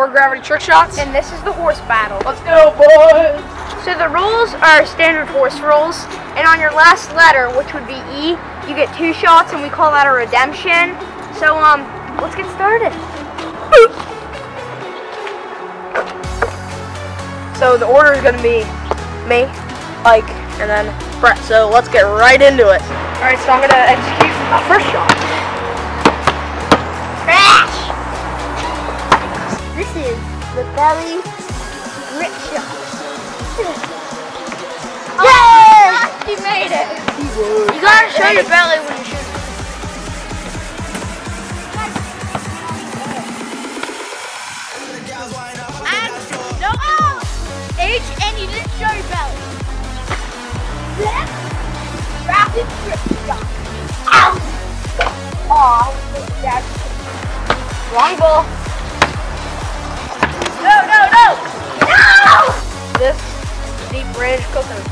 four gravity trick shots. And this is the horse battle. Let's go, boys! So the rules are standard horse rules, and on your last letter, which would be E, you get two shots, and we call that a redemption. So um, let's get started. So the order is gonna be me, Ike, and then Brett. So let's get right into it. All right, so I'm gonna execute my first shot. This is the belly grip shot. Yay! Oh, you made it. You gotta show your belly when you shoot. And no, H, and you didn't show your belly. Left, rapid grip shot. Ow! Aw, that's Long ball. Deep range cooking.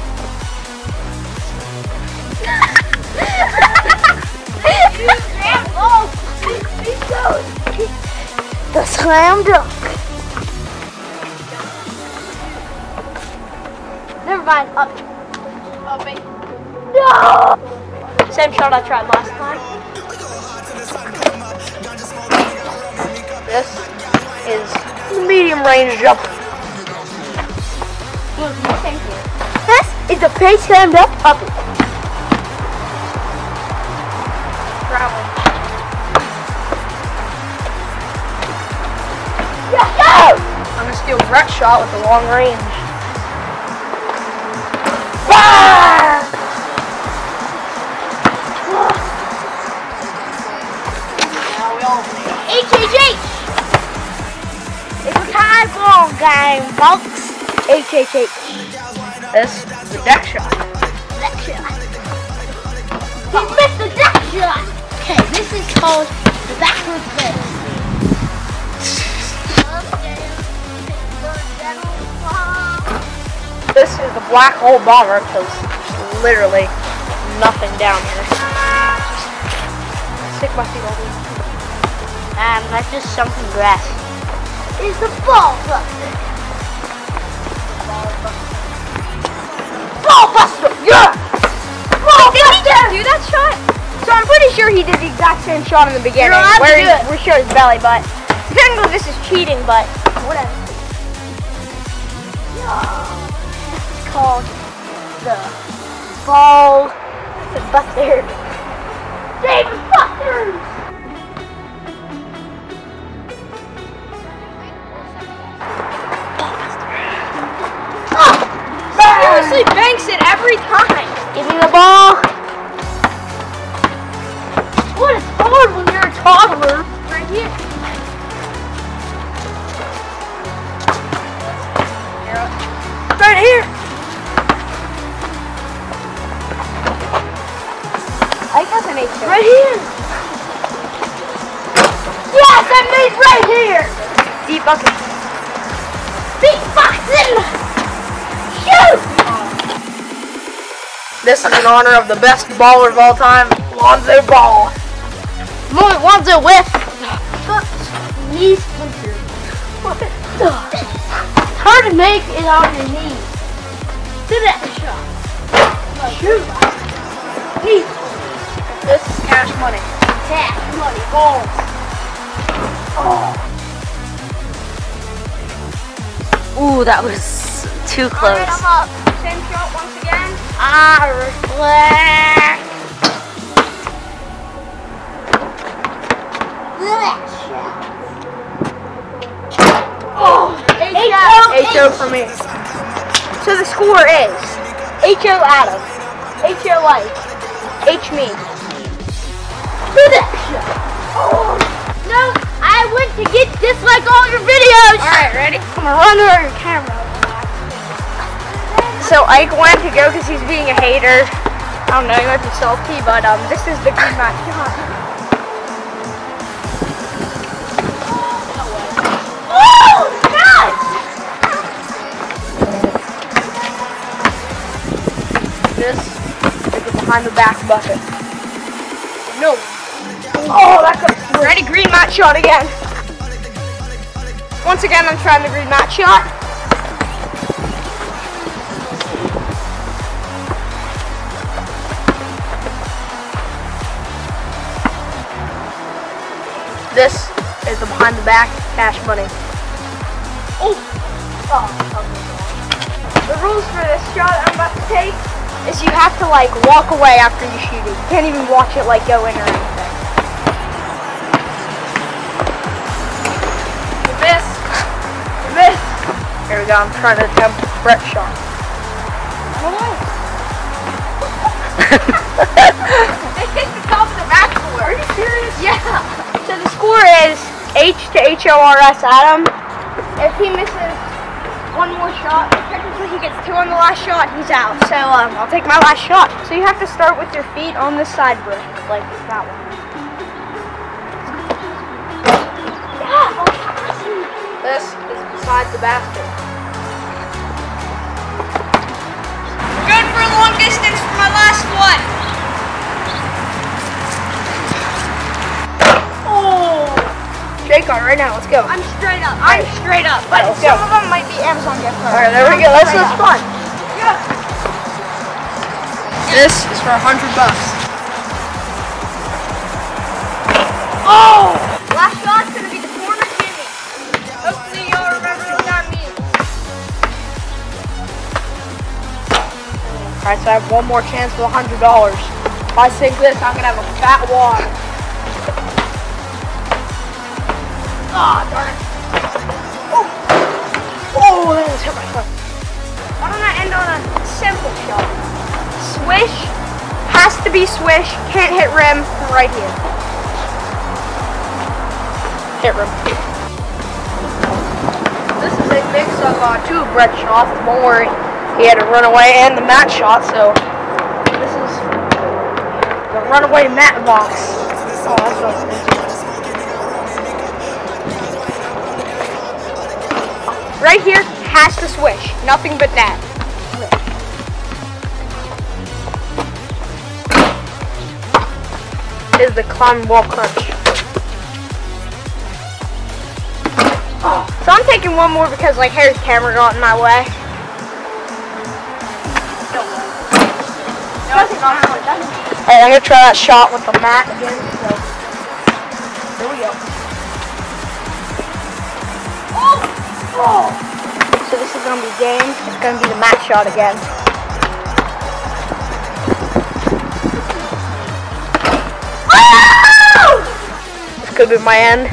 The slam dunk. Never mind. Up. Up. No. Same shot I tried last time. This is medium range jump. This is a face slam dunk. Up. Yeah. I'm gonna steal Brett's shot with the long range. Ah! HHH. It's a time ball game, folks. HHH. This is the deck shot. Deck shot. He missed the deck shot. Okay, this is called the backward flip. This is the black hole bomber because there's literally nothing down here. Stick my feet all over. Um, that's just something grass. Is the ball buster. Ball buster! Yeah! Ball did he just do that shot? So I'm pretty sure he did the exact same shot in the beginning. You're where he-. We're sure his belly, but technically this is cheating, but whatever. It's called the ball buster. David Busters! Seriously, banks it every time. Give me the ball. What is hard when you're a toddler? Right here. Right here. I got an eight. Right here. Yes, I made right here. Deep bucket. Beatboxing. Shoot. This is in honor of the best baller of all time, Lonzo Ball. Moment Lonzo with knee splinter. What the? It's hard to make it on your knees. Do that shot. Shoot. Knee. This is cash money. Cash money balls. Ooh, that was too close. Up. Same shot once again. I reflect. Oh, H.O. for me. So the score is H.O. Adam, H.O. Life, H me. Do that shit. Oh, no, I went to get dislike all your videos. Alright, ready? I'm gonna run over your camera. So Ike went to go because he's being a hater. I don't know, he might be salty, but um, this is the green match. Oh! This is the behind the back bucket. No. Oh, that got Ready, green mat shot again. Once again, I'm trying the green match shot. This is the behind the back cash money. Oh. oh the rules for this shot I'm about to take Is you have to like walk away after you shoot it. You can't even watch it like go in or anything. You miss. You miss. Here we go. I'm trying to attempt Brett's shot. H to H O R S Adam. If he misses one more shot, technically he gets two on the last shot, he's out. So um, I'll take my last shot. So you have to start with your feet on the side brick, like that one. This is beside the basket. Good for long distance for my last one. Shake right now. Let's go. I'm straight up. I'm straight up. But Let's some go. of them might be Amazon gift cards. All right, there we go. This is fun. Yeah. This is for a hundred bucks. Oh! Last shot's gonna be the corner Jimmy. Hopefully y'all remember what that means. All right, so I have one more chance for a hundred dollars. If I sink this, I'm gonna have a fat wad. Ah, darn it. Oh, oh, that just hit my foot. Why don't I end on a simple shot? Swish has to be swish. Can't hit rim right here. Hit rim. This is a mix of uh, two of Brett's shots. Don't worry, he had a runaway and the mat shot, so this is the runaway mat box. Oh, that's what Right here has to swish. Nothing but that. is the climb wall crunch. So I'm taking one more because like Harry's camera got in my way. Alright, I'm gonna try that shot with the mat again. So here we go. Oh! So this is gonna be game. It's gonna be the match shot again. This could be my end.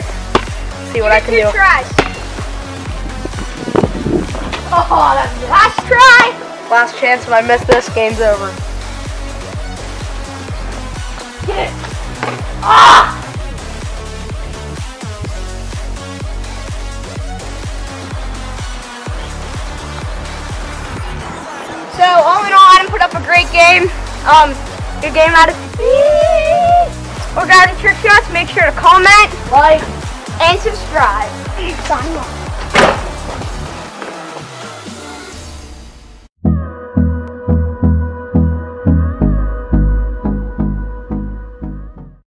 See what I can do. Tries. Oh, that's last try. Last chance. If I miss this, game's over. Get it. Ah! Um, good game, Adam. Or got any trick shots? Make sure to comment, like, and subscribe. Signing off.